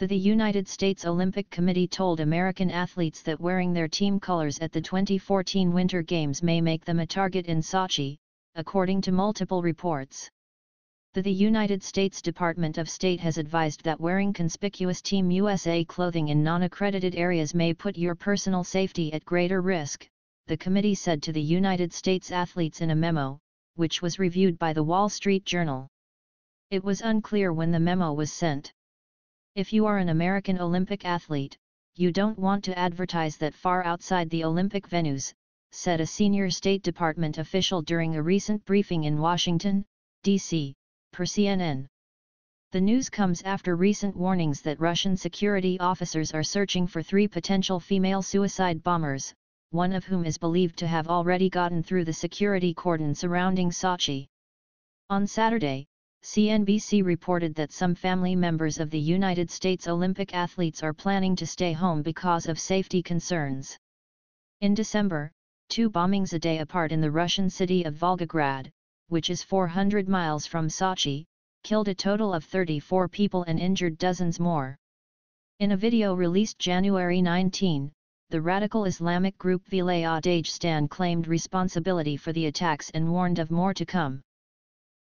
The, the United States Olympic Committee told American athletes that wearing their team colors at the 2014 Winter Games may make them a target in Sochi, according to multiple reports. The, the United States Department of State has advised that wearing conspicuous Team USA clothing in non-accredited areas may put your personal safety at greater risk, the committee said to the United States athletes in a memo, which was reviewed by the Wall Street Journal. It was unclear when the memo was sent. If you are an American Olympic athlete, you don't want to advertise that far outside the Olympic venues, said a senior State Department official during a recent briefing in Washington, D.C., per CNN. The news comes after recent warnings that Russian security officers are searching for three potential female suicide bombers, one of whom is believed to have already gotten through the security cordon surrounding Sochi. On Saturday, CNBC reported that some family members of the United States Olympic athletes are planning to stay home because of safety concerns. In December, two bombings a day apart in the Russian city of Volgograd, which is 400 miles from Sochi, killed a total of 34 people and injured dozens more. In a video released January 19, the radical Islamic group Vilayat Dagestan claimed responsibility for the attacks and warned of more to come.